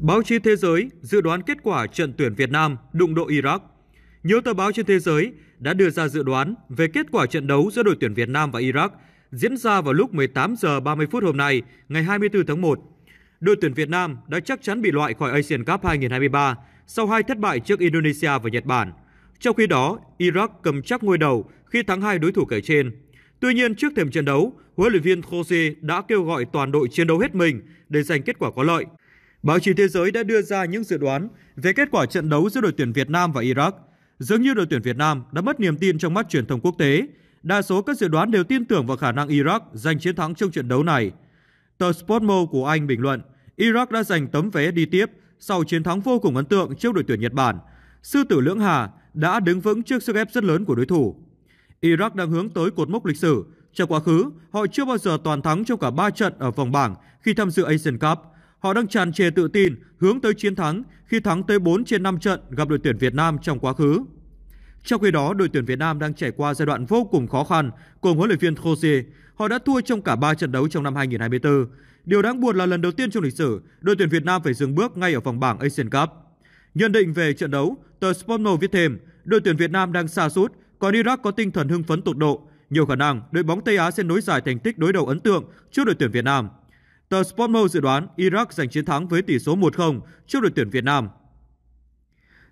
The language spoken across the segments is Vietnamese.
Báo chí thế giới dự đoán kết quả trận tuyển Việt Nam đụng độ Iraq. Nhiều tờ báo trên thế giới đã đưa ra dự đoán về kết quả trận đấu giữa đội tuyển Việt Nam và Iraq diễn ra vào lúc 18 giờ 30 phút hôm nay, ngày 24 tháng 1. Đội tuyển Việt Nam đã chắc chắn bị loại khỏi Asian Cup 2023 sau hai thất bại trước Indonesia và Nhật Bản. Trong khi đó, Iraq cầm chắc ngôi đầu khi thắng hai đối thủ kể trên. Tuy nhiên, trước thềm trận đấu, huấn luyện viên Jose đã kêu gọi toàn đội chiến đấu hết mình để giành kết quả có lợi. Báo chí thế giới đã đưa ra những dự đoán về kết quả trận đấu giữa đội tuyển Việt Nam và Iraq. Dường như đội tuyển Việt Nam đã mất niềm tin trong mắt truyền thông quốc tế. Đa số các dự đoán đều tin tưởng vào khả năng Iraq giành chiến thắng trong trận đấu này. Tờ Sportmo của Anh bình luận, Iraq đã giành tấm vé đi tiếp sau chiến thắng vô cùng ấn tượng trước đội tuyển Nhật Bản. Sư tử Lưỡng Hà đã đứng vững trước sức ép rất lớn của đối thủ. Iraq đang hướng tới cột mốc lịch sử. Trong quá khứ, họ chưa bao giờ toàn thắng trong cả 3 trận ở vòng bảng khi tham dự Asian Cup. Họ đang tràn trề tự tin hướng tới chiến thắng khi thắng tới 4 trên 5 trận gặp đội tuyển Việt Nam trong quá khứ. Trong khi đó, đội tuyển Việt Nam đang trải qua giai đoạn vô cùng khó khăn cùng huấn luyện viên Jose. Họ đã thua trong cả 3 trận đấu trong năm 2024. Điều đáng buồn là lần đầu tiên trong lịch sử, đội tuyển Việt Nam phải dừng bước ngay ở vòng bảng Asian Cup. Nhận định về trận đấu, tờ Sportno viết thêm, đội tuyển Việt Nam đang xa sút còn Iraq có tinh thần hưng phấn tột độ. Nhiều khả năng đội bóng Tây Á sẽ nối dài thành tích đối đầu ấn tượng trước đội tuyển Việt Nam. Tờ Sportmo dự đoán Iraq giành chiến thắng với tỷ số 1-0 trước đội tuyển Việt Nam.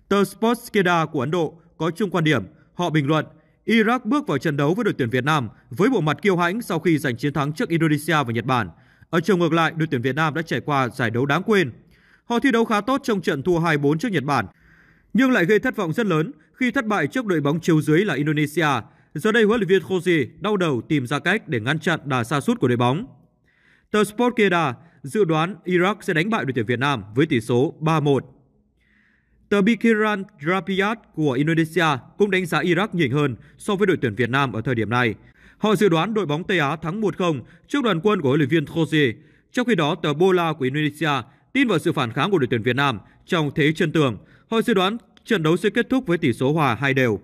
Tờ Sportskeda của Ấn Độ có chung quan điểm. Họ bình luận Iraq bước vào trận đấu với đội tuyển Việt Nam với bộ mặt kiêu hãnh sau khi giành chiến thắng trước Indonesia và Nhật Bản. Ở chiều ngược lại, đội tuyển Việt Nam đã trải qua giải đấu đáng quên. Họ thi đấu khá tốt trong trận thua 2-4 trước Nhật Bản, nhưng lại gây thất vọng rất lớn khi thất bại trước đội bóng chiếu dưới là Indonesia. Giờ đây huấn luyện viên Khosi đau đầu tìm ra cách để ngăn chặn đà sa sút của đội bóng. Tờ Sport Keda dự đoán Iraq sẽ đánh bại đội tuyển Việt Nam với tỷ số 3-1. Tờ Bikiran Drapiat của Indonesia cũng đánh giá Iraq nhỉnh hơn so với đội tuyển Việt Nam ở thời điểm này. Họ dự đoán đội bóng Tây Á thắng 1-0 trước đoàn quân của huấn luyện viên Jose. Trong khi đó, tờ Bola của Indonesia tin vào sự phản kháng của đội tuyển Việt Nam trong thế chân tường. Họ dự đoán trận đấu sẽ kết thúc với tỷ số hòa hai đều.